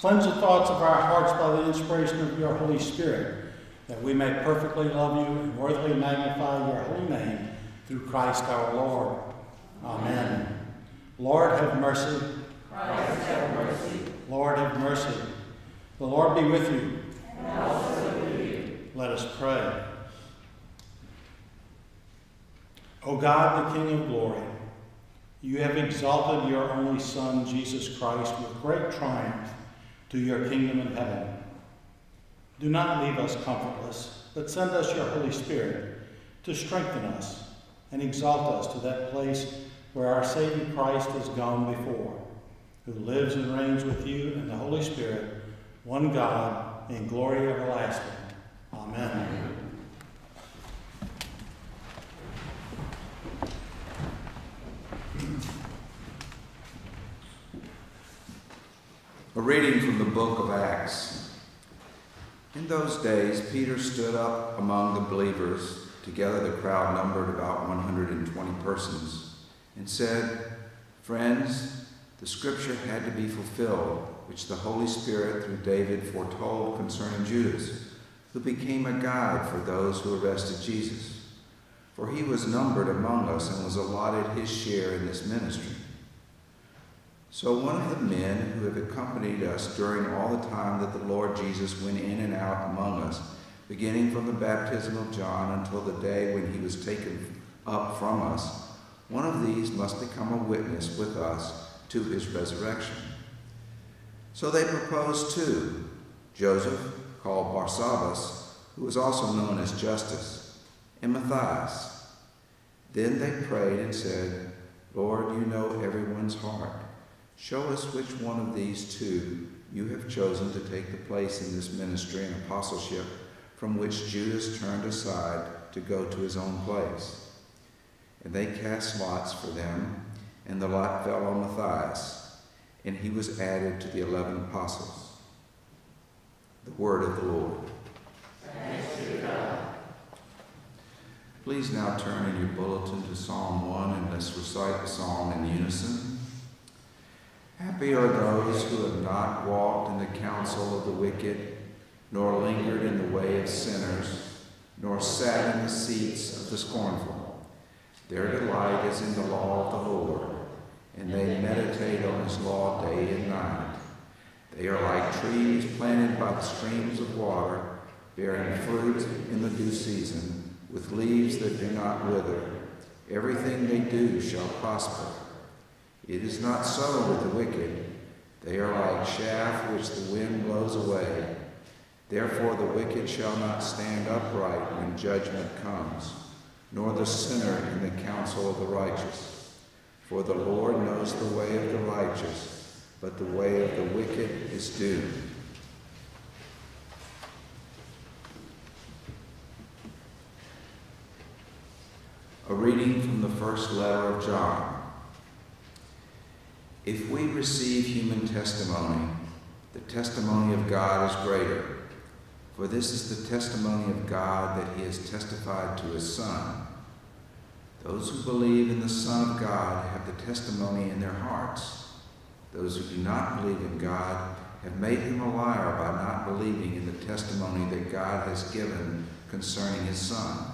Cleanse the thoughts of our hearts by the inspiration of your Holy Spirit, that we may perfectly love you and worthily magnify your holy name through Christ our Lord. Amen. Lord, have mercy. Christ, have mercy. Lord, have mercy. The Lord be with you. And also with you. Let us pray. O God, the King of glory, you have exalted your only Son, Jesus Christ, with great triumph to your kingdom in heaven. Do not leave us comfortless, but send us your Holy Spirit to strengthen us and exalt us to that place where our Savior Christ has gone before, who lives and reigns with you and the Holy Spirit, one God, in glory everlasting. Amen. Amen. A reading from the book of Acts. In those days, Peter stood up among the believers, together the crowd numbered about 120 persons, and said, Friends, the scripture had to be fulfilled, which the Holy Spirit through David foretold concerning Judas, who became a guide for those who arrested Jesus. For he was numbered among us and was allotted his share in this ministry. So one of the men who had accompanied us during all the time that the Lord Jesus went in and out among us, beginning from the baptism of John until the day when he was taken up from us, one of these must become a witness with us to his resurrection. So they proposed two, Joseph, called Barsabbas, who was also known as Justus, and Matthias. Then they prayed and said, Lord, you know everyone's heart. Show us which one of these two you have chosen to take the place in this ministry and apostleship from which Judas turned aside to go to his own place. And they cast lots for them, and the lot fell on Matthias, and he was added to the eleven apostles. The word of the Lord. Please now turn in your bulletin to Psalm 1 and let's recite the psalm in unison. Happy are those who have not walked in the counsel of the wicked, nor lingered in the way of sinners, nor sat in the seats of the scornful. Their delight is in the law of the Lord, and they meditate on his law day and night. They are like trees planted by the streams of water, bearing fruit in the due season, with leaves that do not wither. Everything they do shall prosper. It is not so with the wicked. They are like chaff which the wind blows away. Therefore the wicked shall not stand upright when judgment comes, nor the sinner in the counsel of the righteous. For the Lord knows the way of the righteous, but the way of the wicked is doomed. A reading from the first letter of John. If we receive human testimony, the testimony of God is greater. For this is the testimony of God that he has testified to his Son. Those who believe in the Son of God have the testimony in their hearts. Those who do not believe in God have made him a liar by not believing in the testimony that God has given concerning his Son.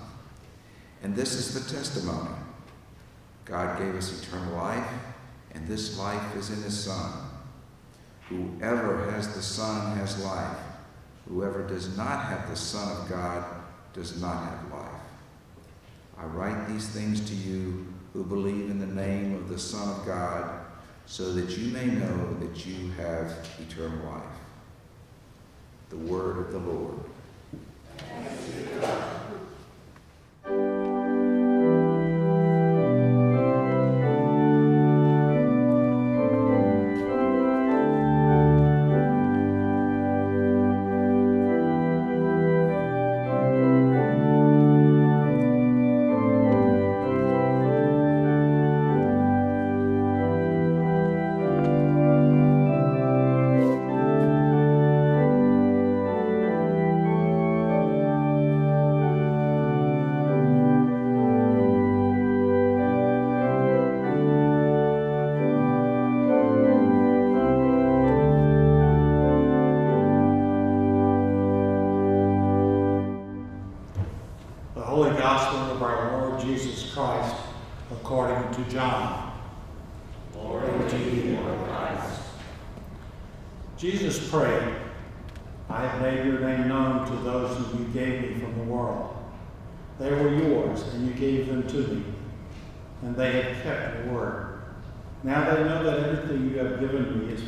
And this is the testimony. God gave us eternal life and this life is in his Son. Whoever has the Son has life. Whoever does not have the Son of God does not have life. I write these things to you who believe in the name of the Son of God, so that you may know that you have eternal life. The word of the Lord.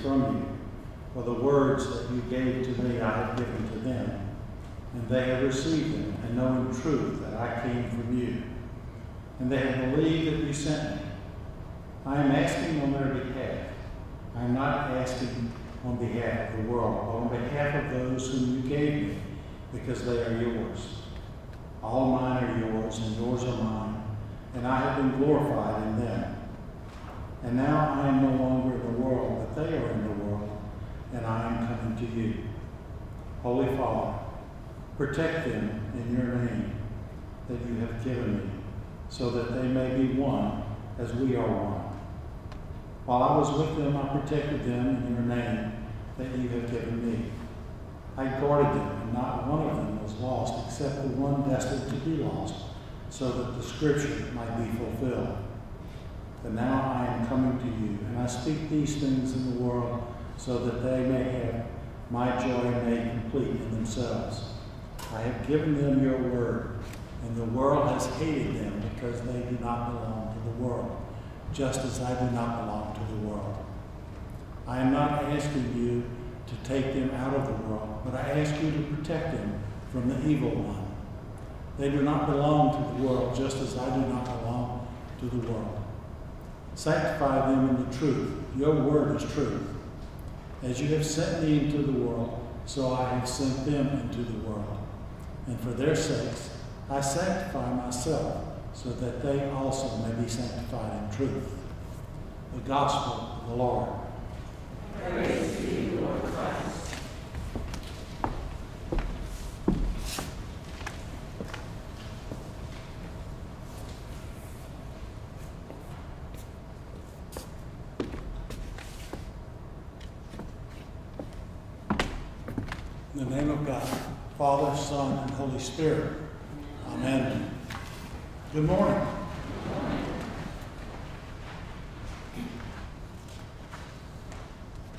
From you, for the words that you gave to me I have given to them, and they have received them, and know in truth that I came from you, and they have believed that you sent me. I am asking on their behalf. I am not asking on behalf of the world, but on behalf of those whom you gave me, because they are yours. All mine are yours, and yours are mine, and I have been glorified in them. And now I am no longer in the world, but they are in the world, and I am coming to you. Holy Father, protect them in your name that you have given me, so that they may be one as we are one. While I was with them, I protected them in your name that you have given me. I guarded them, and not one of them was lost except the one destined to be lost, so that the scripture might be fulfilled. But now I am coming to you, and I speak these things in the world so that they may have my joy made complete in themselves. I have given them your word, and the world has hated them because they do not belong to the world, just as I do not belong to the world. I am not asking you to take them out of the world, but I ask you to protect them from the evil one. They do not belong to the world, just as I do not belong to the world. Sanctify them in the truth. Your word is truth. As you have sent me into the world, so I have sent them into the world. And for their sakes, I sanctify myself, so that they also may be sanctified in truth. The Gospel of the Lord. Praise to you, Lord Christ. In the name of God, Father, Son, and Holy Spirit. Amen. Good morning.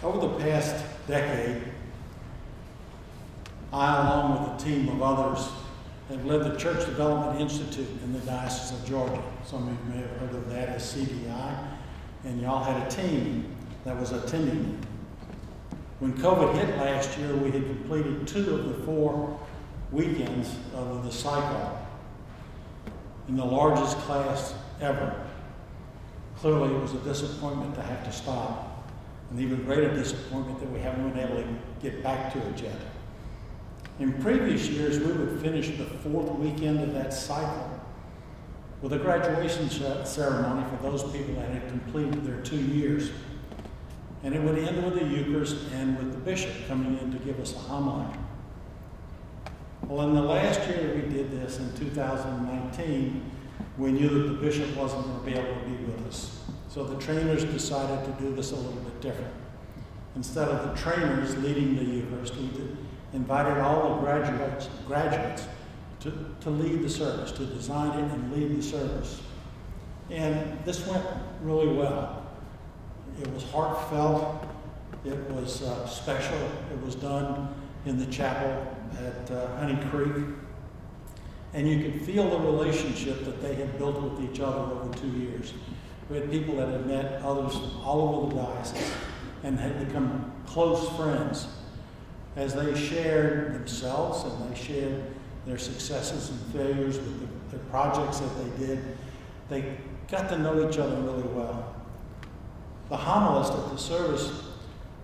Over the past decade, I, along with a team of others, have led the Church Development Institute in the Diocese of Georgia. Some of you may have heard of that as CDI. And y'all had a team that was attending. When COVID hit last year, we had completed two of the four weekends of the cycle in the largest class ever. Clearly, it was a disappointment to have to stop, an even greater disappointment that we haven't been able to get back to it yet. In previous years, we would finish the fourth weekend of that cycle with a graduation ceremony for those people that had completed their two years. And it would end with the Eucharist and with the bishop coming in to give us a homily. Well, in the last year we did this, in 2019, we knew that the bishop wasn't going to be able to be with us. So the trainers decided to do this a little bit different. Instead of the trainers leading the Eucharist, we invited all the graduates, graduates to, to lead the service, to design it and lead the service. And this went really well. It was heartfelt. It was uh, special. It was done in the chapel at uh, Honey Creek. And you could feel the relationship that they had built with each other over two years. We had people that had met others all over the diocese and had become close friends as they shared themselves and they shared their successes and failures with the, the projects that they did. They got to know each other really well. The homilist at the service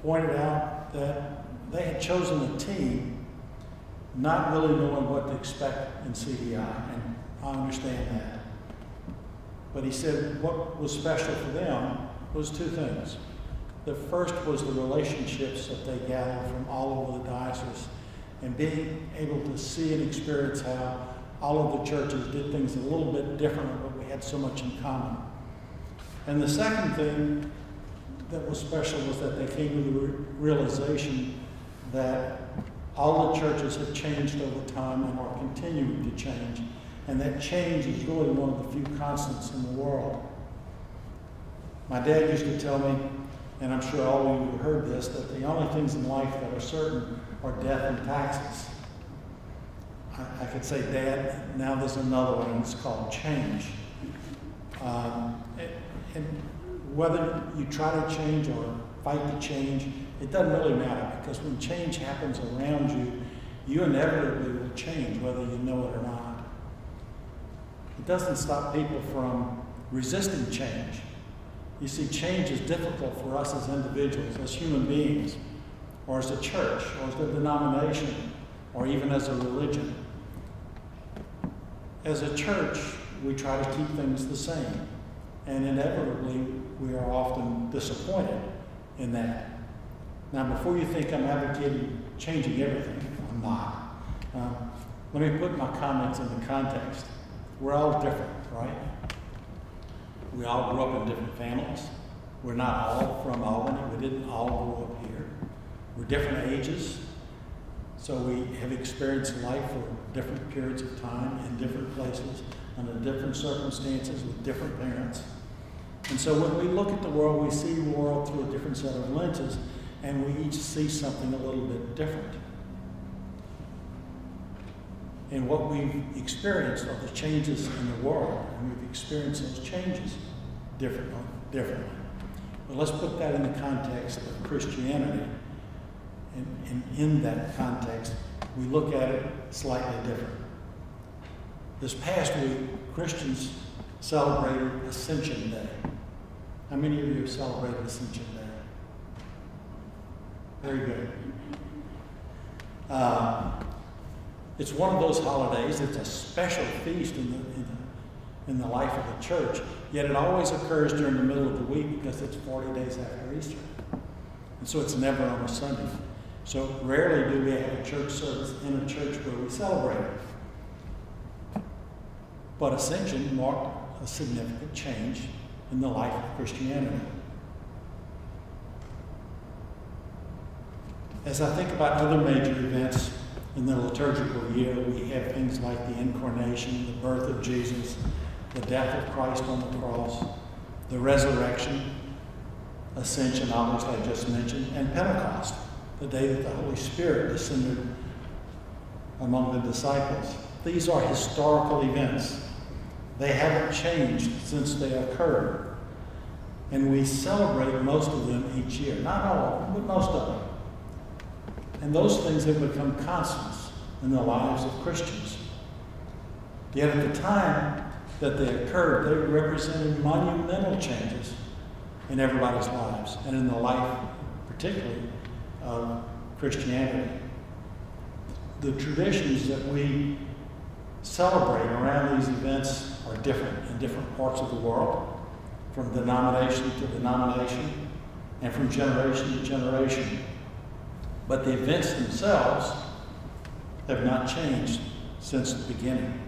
pointed out that they had chosen a team not really knowing what to expect in CDI, and I understand that. But he said what was special for them was two things. The first was the relationships that they gathered from all over the diocese and being able to see and experience how all of the churches did things a little bit different, but we had so much in common. And the second thing that was special was that they came to the realization that all the churches have changed over time and are continuing to change, And that change is really one of the few constants in the world. My dad used to tell me, and I'm sure all of you have heard this, that the only things in life that are certain are death and taxes. I, I could say, Dad, now there's another one, and it's called change. Um, and, and whether you try to change or fight to change, it doesn't really matter because when change happens around you, you inevitably will change whether you know it or not. It doesn't stop people from resisting change. You see, change is difficult for us as individuals, as human beings, or as a church, or as a denomination, or even as a religion. As a church, we try to keep things the same, and inevitably, we are often disappointed in that. Now, before you think I'm advocating changing everything, I'm not. Um, let me put my comments in the context. We're all different, right? We all grew up in different families. We're not all from Albany. We didn't all grow up here. We're different ages. So we have experienced life for different periods of time in different places, under different circumstances, with different parents. And so when we look at the world, we see the world through a different set of lenses, and we each see something a little bit different. And what we've experienced are the changes in the world, and we've experienced those changes differently. differently. But let's put that in the context of Christianity. And, and in that context, we look at it slightly different. This past week, Christians celebrated Ascension Day. How many of you have celebrated Ascension Day? Very good. Uh, it's one of those holidays, it's a special feast in the, in the, in the life of the church, yet it always occurs during the middle of the week because it's 40 days after Easter. And so it's never on a Sunday. So rarely do we have a church service in a church where we celebrate it. But Ascension marked a significant change in the life of Christianity. As I think about other major events in the liturgical year, we have things like the incarnation, the birth of Jesus, the death of Christ on the cross, the resurrection, ascension, obviously I just mentioned, and Pentecost, the day that the Holy Spirit descended among the disciples. These are historical events. They haven't changed since they occurred. And we celebrate most of them each year. Not all but most of them. And those things have become constants in the lives of Christians. Yet at the time that they occurred, they represented monumental changes in everybody's lives and in the life, particularly, of Christianity. The traditions that we celebrate around these events are different in different parts of the world, from denomination to denomination, and from generation to generation. But the events themselves have not changed since the beginning.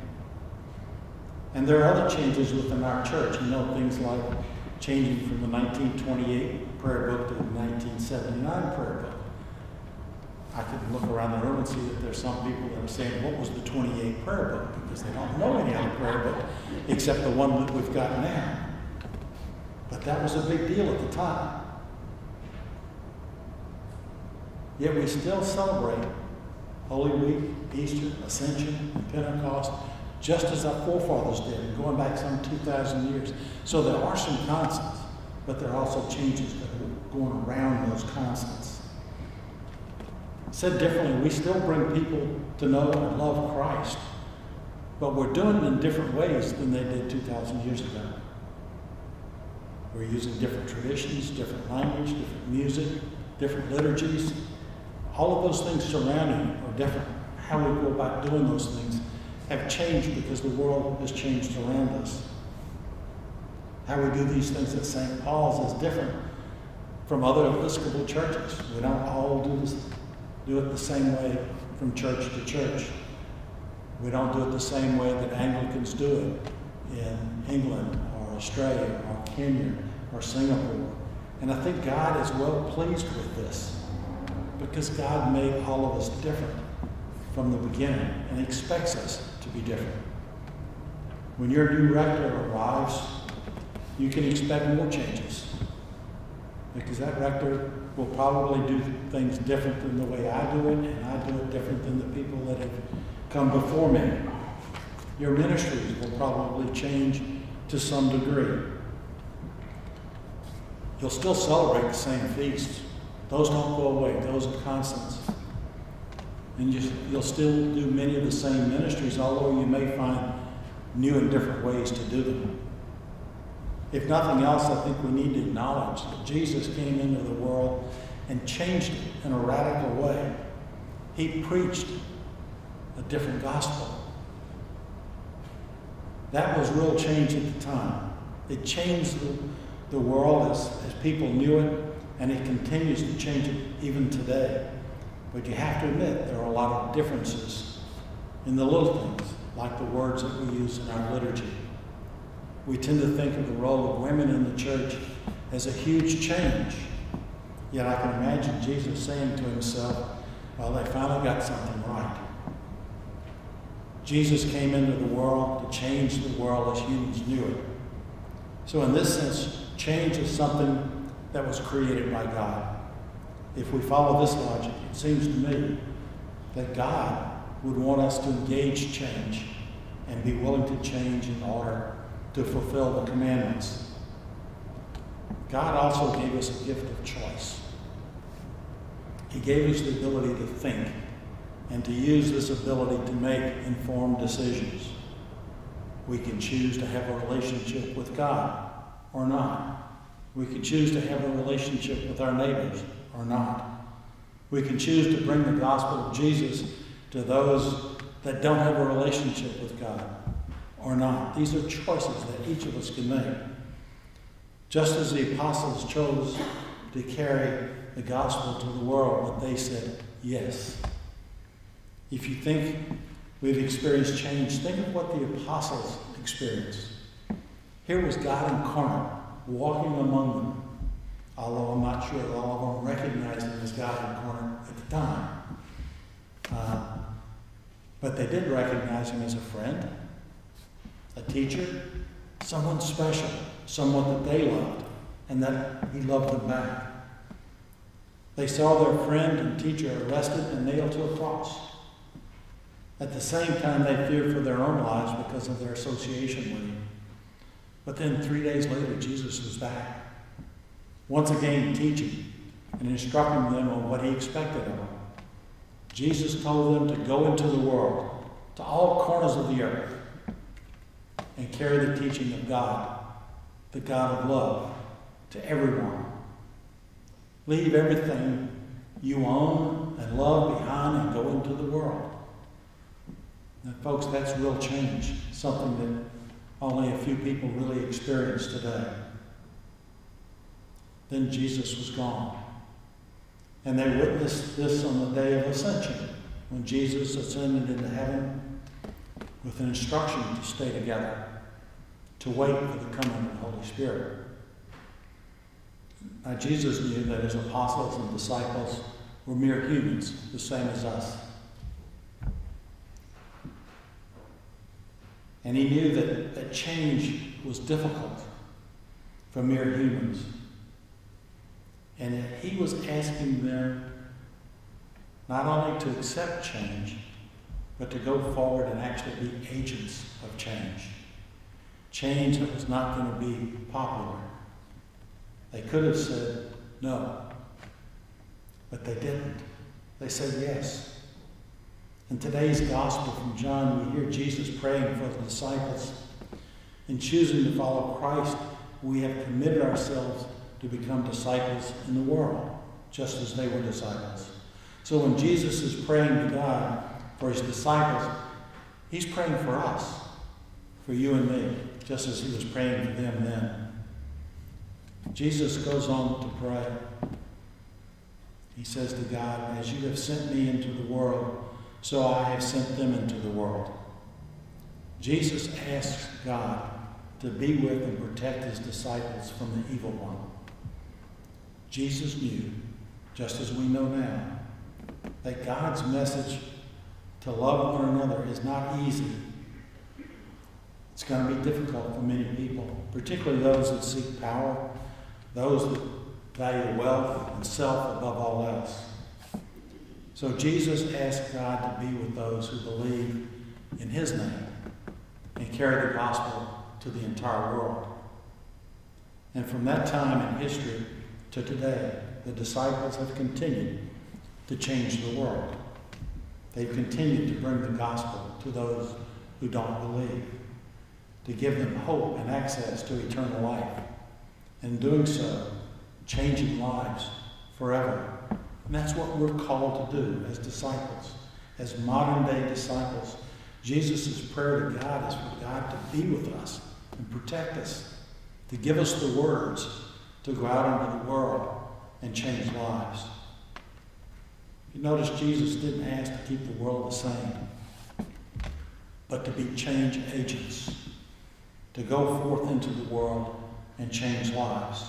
And there are other changes within our church. You know, things like changing from the 1928 prayer book to the 1979 prayer book. I could look around the room and see that there's some people that are saying, what was the 28 prayer book? Because they don't know any other prayer book except the one that we've got now. But that was a big deal at the time. Yet we still celebrate Holy Week, Easter, Ascension, and Pentecost, just as our forefathers did, going back some 2,000 years. So there are some constants, but there are also changes that are going around those constants. Said differently, we still bring people to know and love Christ, but we're doing it in different ways than they did 2,000 years ago. We're using different traditions, different language, different music, different liturgies, all of those things surrounding are different. How we go about doing those things have changed because the world has changed around us. How we do these things at St. Paul's is different from other Episcopal churches. We don't all do, this, do it the same way from church to church. We don't do it the same way that Anglicans do it in England or Australia or Kenya or Singapore. And I think God is well pleased with this because God made all of us different from the beginning and expects us to be different. When your new rector arrives, you can expect more changes. Because that rector will probably do things different than the way I do it, and I do it different than the people that have come before me. Your ministries will probably change to some degree. You'll still celebrate the same feasts. Those don't go away, those are constants. And you, will still do many of the same ministries, although you may find new and different ways to do them. If nothing else, I think we need to acknowledge that Jesus came into the world and changed it in a radical way. He preached a different gospel. That was real change at the time. It changed the, the world as, as people knew it, and it continues to change even today. But you have to admit there are a lot of differences in the little things, like the words that we use in our liturgy. We tend to think of the role of women in the church as a huge change. Yet I can imagine Jesus saying to himself, Well, they finally got something right. Jesus came into the world to change the world as humans knew it. So, in this sense, change is something that was created by God. If we follow this logic, it seems to me that God would want us to engage change and be willing to change in order to fulfill the commandments. God also gave us a gift of choice. He gave us the ability to think and to use this ability to make informed decisions. We can choose to have a relationship with God or not. We can choose to have a relationship with our neighbors or not. We can choose to bring the gospel of Jesus to those that don't have a relationship with God or not. These are choices that each of us can make. Just as the apostles chose to carry the gospel to the world, but they said yes. If you think we've experienced change, think of what the apostles experienced. Here was God incarnate walking among them, although I'm not sure all of them recognized him as God incarnate at the time. Uh, but they did recognize him as a friend, a teacher, someone special, someone that they loved, and that he loved them back. They saw their friend and teacher arrested and nailed to a cross. At the same time, they feared for their own lives because of their association with him. But then three days later, Jesus was back, once again teaching and instructing them on what he expected of them. Jesus told them to go into the world, to all corners of the earth, and carry the teaching of God, the God of love, to everyone. Leave everything you own and love behind and go into the world. Now, folks, that's real change, something that only a few people really experience today. Then Jesus was gone. And they witnessed this on the day of ascension, when Jesus ascended into heaven with an instruction to stay together, to wait for the coming of the Holy Spirit. Now, Jesus knew that his apostles and disciples were mere humans, the same as us. And he knew that, that change was difficult for mere humans. And he was asking them not only to accept change, but to go forward and actually be agents of change. Change that was not going to be popular. They could have said no, but they didn't. They said yes. In today's gospel from John, we hear Jesus praying for the disciples. In choosing to follow Christ, we have committed ourselves to become disciples in the world, just as they were disciples. So when Jesus is praying to God for his disciples, he's praying for us, for you and me, just as he was praying for them then. Jesus goes on to pray. He says to God, As you have sent me into the world, so I have sent them into the world. Jesus asks God to be with and protect his disciples from the evil one. Jesus knew, just as we know now, that God's message to love one another is not easy. It's going to be difficult for many people, particularly those that seek power, those that value wealth and self above all else. So Jesus asked God to be with those who believe in his name and carry the gospel to the entire world. And from that time in history to today, the disciples have continued to change the world. They've continued to bring the gospel to those who don't believe, to give them hope and access to eternal life. In doing so, changing lives forever. And that's what we're called to do as disciples, as modern day disciples. Jesus' prayer to God is for God to be with us and protect us, to give us the words to go out into the world and change lives. You notice Jesus didn't ask to keep the world the same, but to be change agents, to go forth into the world and change lives.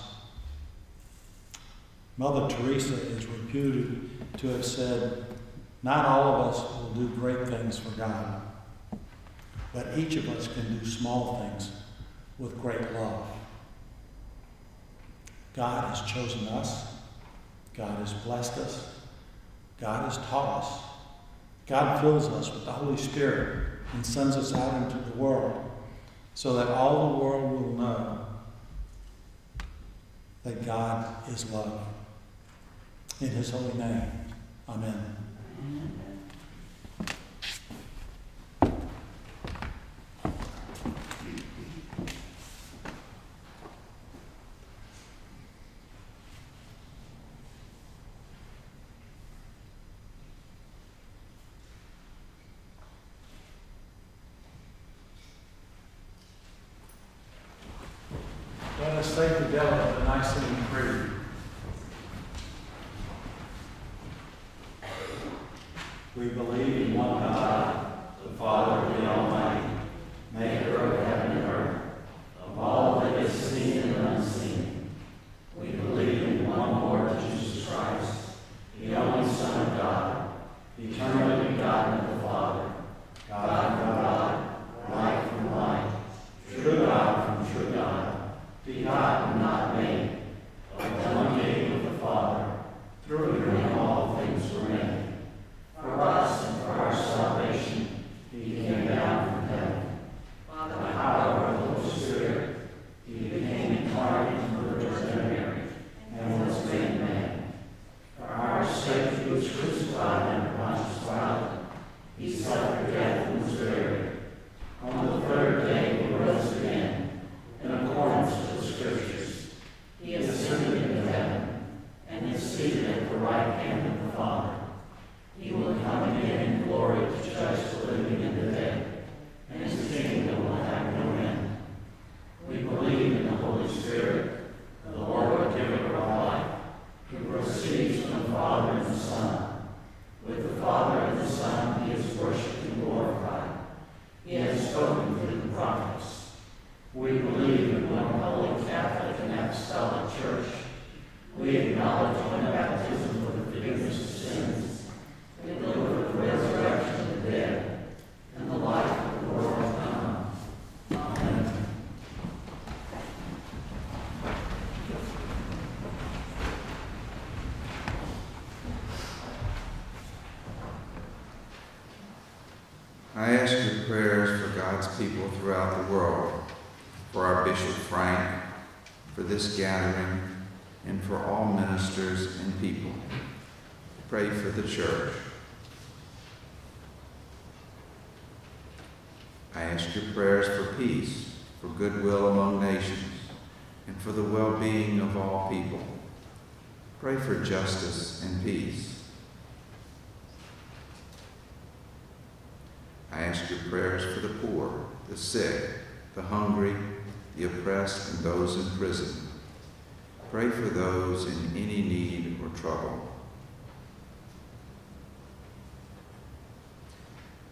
Mother Teresa is reputed to have said, Not all of us will do great things for God, but each of us can do small things with great love. God has chosen us. God has blessed us. God has taught us. God fills us with the Holy Spirit and sends us out into the world so that all the world will know that God is love. In his holy name, amen. Let us together the Nicene your prayers for peace, for goodwill among nations, and for the well-being of all people. Pray for justice and peace. I ask your prayers for the poor, the sick, the hungry, the oppressed, and those in prison. Pray for those in any need or trouble.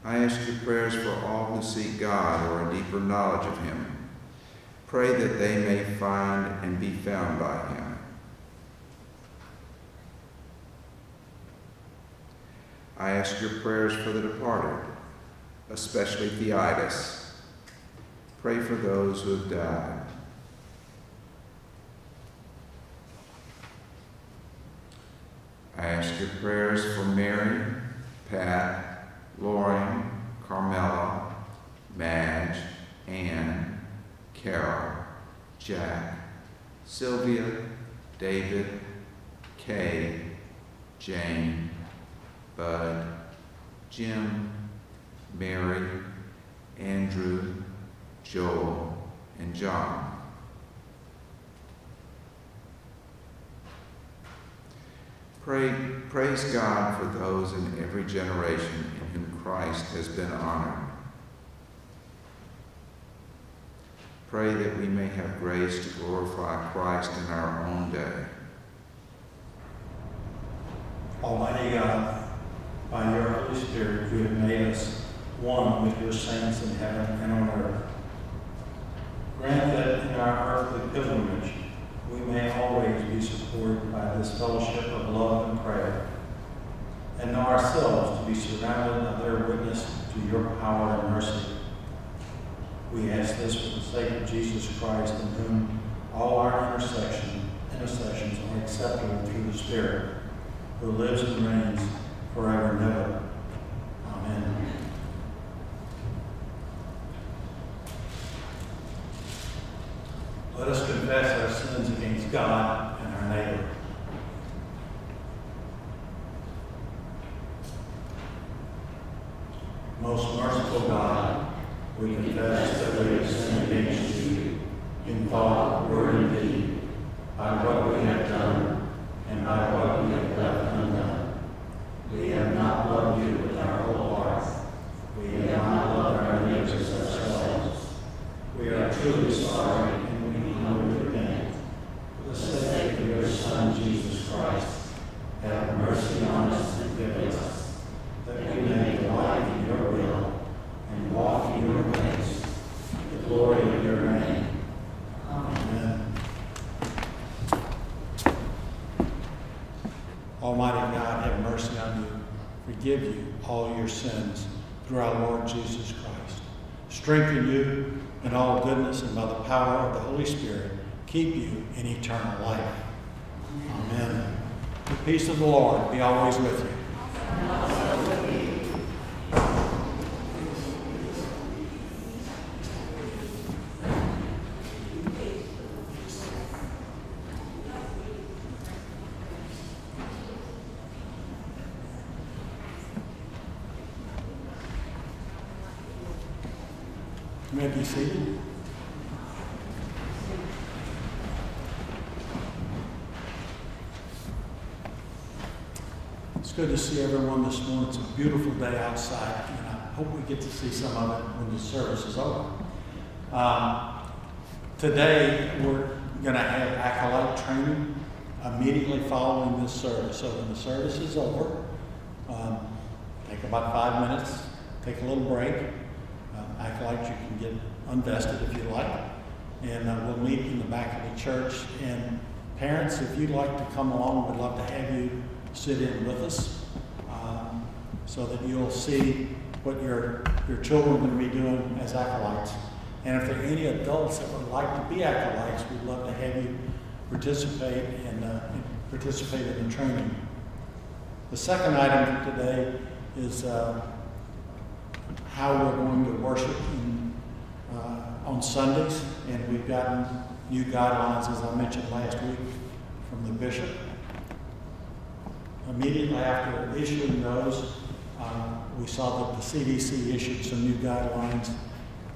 I ask your prayers for all who seek God or a deeper knowledge of Him. Pray that they may find and be found by Him. I ask your prayers for the departed, especially Theodos, Pray for those who have died. I ask your prayers for Mary, Pat, Lauren, Carmela, Madge, Ann, Carol, Jack, Sylvia, David, Kay, Jane, Bud, Jim, Mary, Andrew, Joel, and John. Pray, praise God for those in every generation in whom Christ has been honored. Pray that we may have grace to glorify Christ in our own day. Almighty God, by your Holy Spirit, you have made us one with your saints in heaven and on earth. Grant that in our earthly pilgrimage, we may always be supported by this fellowship of love and prayer, and know ourselves to be surrounded by their witness to your power and mercy. We ask this for the sake of Jesus Christ, in whom all our intercession, intercessions are acceptable through the Spirit, who lives and reigns forever and ever. Amen. Let us confess our sins against God and our neighbor. Most merciful God, we confess that we have sinned against you in thought, word, and deed, by what we have done and by what we have left undone. We have not loved you with our whole hearts. We have not loved our neighbors as ourselves. We are truly sorry and we humbly repent. For the sake of your Son, Jesus Christ, have mercy on us and forgive us, that we may delight in your will and walk in your ways, to the glory of your name. Amen. Almighty God, have mercy on you, forgive you all your sins through our Lord Jesus Christ. Strengthen you in all goodness and by the power of the Holy Spirit, keep you in eternal life. Amen. The peace of the Lord be always with. You may be seated. It's good to see everyone this morning. It's a beautiful day outside, and I hope we get to see some of it when the service is over. Um, today, we're going to have acolyte training immediately following this service. So when the service is over, um, take about five minutes, take a little break. Um, acolytes, you can get unvested if you like, and uh, we'll meet in the back of the church. And parents, if you'd like to come along, we'd love to have you sit in with us so that you'll see what your, your children are going to be doing as acolytes. And if there are any adults that would like to be acolytes, we'd love to have you participate and uh, participate in the training. The second item today is uh, how we're going to worship in, uh, on Sundays, and we've gotten new guidelines, as I mentioned last week, from the bishop. Immediately after issuing those, uh, we saw that the CDC issued some new guidelines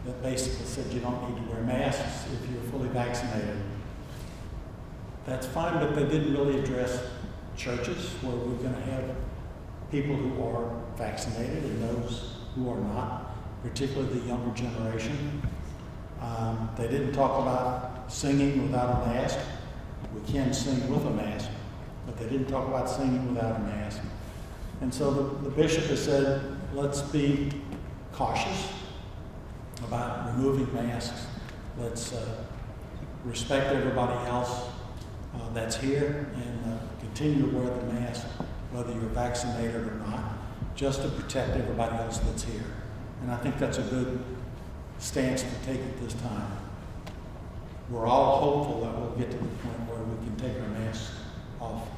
that basically said you don't need to wear masks if you're fully vaccinated. That's fine, but they didn't really address churches where we're going to have people who are vaccinated and those who are not, particularly the younger generation. Um, they didn't talk about singing without a mask. We can sing with a mask, but they didn't talk about singing without a mask. And so the, the bishop has said, let's be cautious about removing masks. Let's uh, respect everybody else uh, that's here and uh, continue to wear the mask, whether you're vaccinated or not, just to protect everybody else that's here. And I think that's a good stance to take at this time. We're all hopeful that we'll get to the point where we can take our masks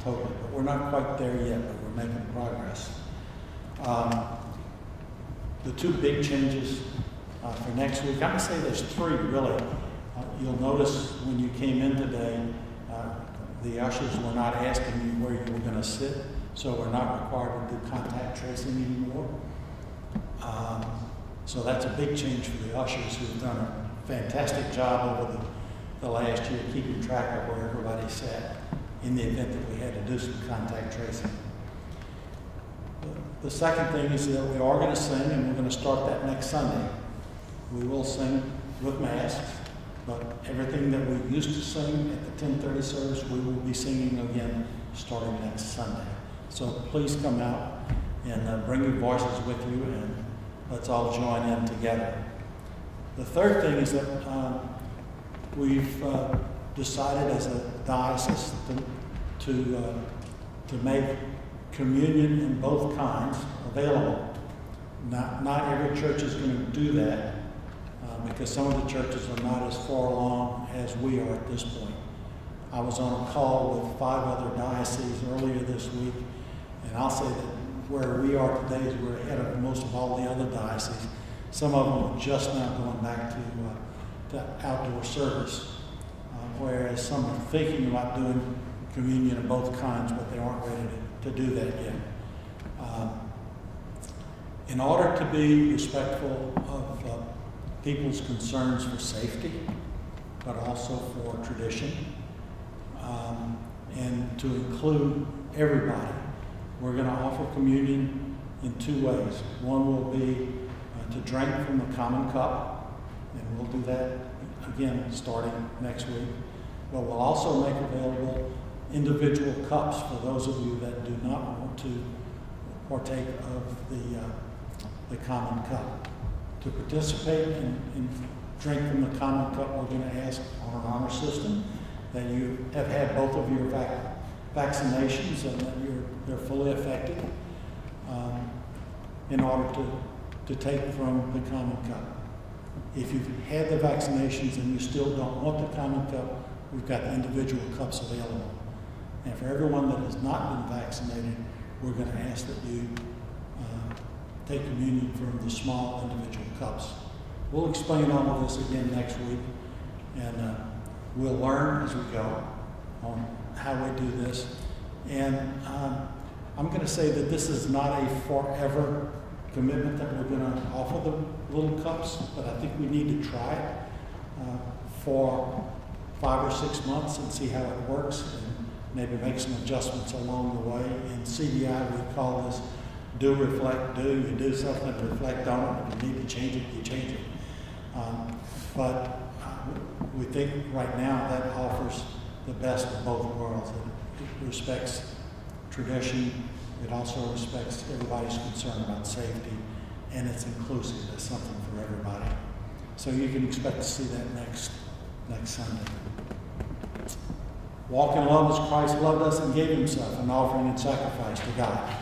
totally, but we're not quite there yet, but we're making progress. Um, the two big changes uh, for next week, going to say there's three really. Uh, you'll notice when you came in today, uh, the ushers were not asking you where you were going to sit, so we're not required to do contact tracing anymore. Um, so that's a big change for the ushers who've done a fantastic job over the, the last year keeping track of where everybody sat in the event that we had to do some contact tracing. The second thing is that we are going to sing, and we're going to start that next Sunday. We will sing with masks, but everything that we used to sing at the 10:30 service, we will be singing again starting next Sunday. So please come out and uh, bring your voices with you, and let's all join in together. The third thing is that um, we've uh, decided as a diocese to to, uh, to make communion in both kinds available. Not, not every church is going to do that uh, because some of the churches are not as far along as we are at this point. I was on a call with five other dioceses earlier this week, and I'll say that where we are today is we're ahead of most of all the other dioceses. Some of them are just now going back to, uh, to outdoor service, whereas some are thinking about doing communion of both kinds, but they aren't ready to, to do that yet. Um, in order to be respectful of uh, people's concerns for safety, but also for tradition, um, and to include everybody, we're going to offer communion in two ways. One will be uh, to drink from the common cup, and we'll do that again starting next week. But we'll also make available individual cups for those of you that do not want to partake of the, uh, the common cup. To participate and, and drink from the common cup, we're going to ask on an honor system that you have had both of your vac vaccinations and that you're, they're fully effective um, in order to, to take from the common cup. If you've had the vaccinations and you still don't want the common cup, we've got the individual cups available. And for everyone that has not been vaccinated, we're going to ask that you uh, take communion from the small individual cups. We'll explain all of this again next week, and uh, we'll learn as we go on how we do this. And um, I'm going to say that this is not a forever commitment that we're going to offer the little cups, but I think we need to try it uh, for five or six months and see how it works. And maybe make some adjustments along the way. In CDI, we call this do, reflect, do. You do something, reflect on it. If you need to change it, you change it. Um, but uh, we think right now that offers the best of both worlds. It, it respects tradition. It also respects everybody's concern about safety, and it's inclusive. It's something for everybody. So you can expect to see that next next Sunday. Walk in love as Christ loved us and gave himself an offering and sacrifice to God.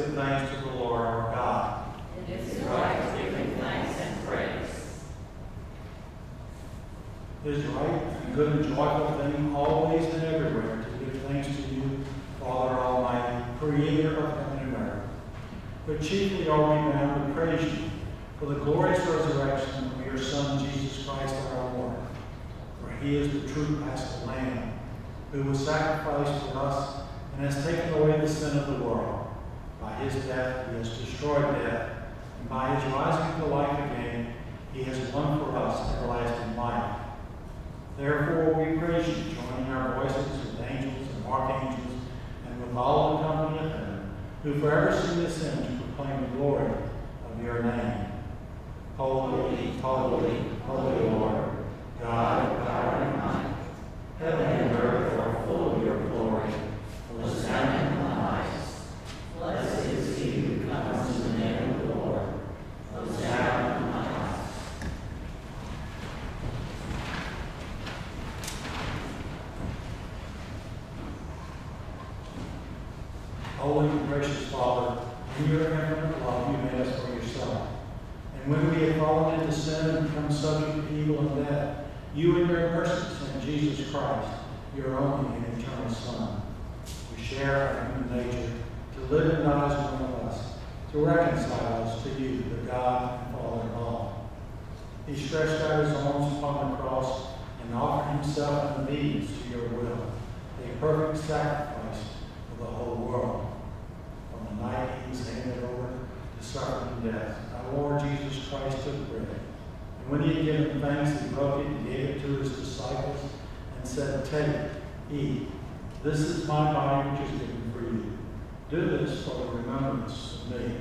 Give thanks to the Lord our God. It is right to give him thanks and praise. It is right and good and joyful thing always and everywhere to give thanks to you, Father Almighty, creator of heaven and earth. But chiefly are we bound to praise you for the glorious resurrection of your Son, Jesus Christ our Lord. For he is the true Paschal Lamb, who was sacrificed for us and has taken away the sin of the world. By his death he has destroyed death, and by his rising to life again, he has won for us everlasting life. Therefore we praise you, joining our voices with angels and archangels, and with all the company of heaven, who forever sing this hymn to proclaim the glory of your name. Holy, holy, holy Lord, God of power and might, Heaven and earth are full of your glory. Hosanna in the highest. Blessed is he who comes in the name of the Lord. Hosanna in the highest. Holy and gracious Father, in your infinite love you made us for yourself. And when we have fallen into sin and become subject to evil and death, you in your mercy sent Jesus Christ, your only and eternal Son. We share our human nature, to live and die as one of us, to reconcile us to you, the God and Father of all. He stretched out his arms upon the cross and offered himself in obedience to your will, a perfect sacrifice for the whole world. On the night he was handed over to suffering death, our Lord Jesus Christ took bread. And when he had given thanks, he broke it and gave it to his disciples and said, Take, eat. This is my body which is given for you. Do this for the remembrance of me.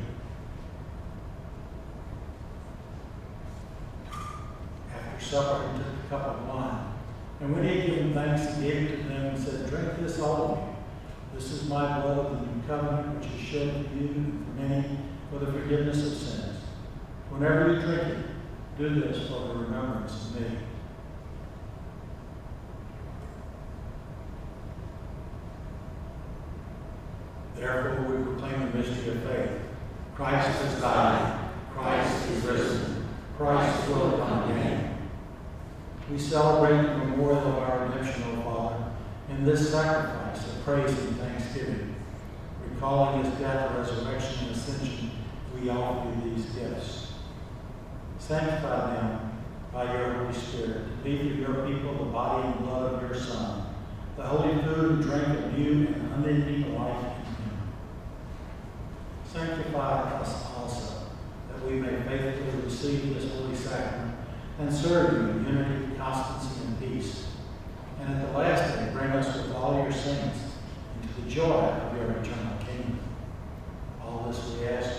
After supper, he took a cup of wine. And when he had given thanks, he gave it to them and said, Drink this, all of you. This is my blood of the new covenant, which is shed for you and for many for the forgiveness of sins. Whenever you drink it, do this for the remembrance of me. Therefore, we proclaim the mystery of faith. Christ has died. Christ is risen. Christ will come again. We celebrate the memorial of our redemption, O Father, in this sacrifice of praise and thanksgiving. Recalling his death, resurrection, and ascension, we offer you these gifts. Sanctify them by your Holy Spirit, be for your people the body and blood of your Son, the holy food and drink of new and unending life in him. Sanctify us also, that we may faithfully receive this holy sacrament and serve you in unity, constancy, and peace. And at the last day, bring us with all your saints into the joy of your eternal kingdom. All this we ask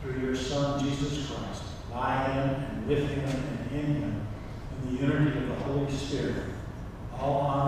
through your Son, Jesus Christ, by him and with him and in him, in the unity of the Holy Spirit. All honor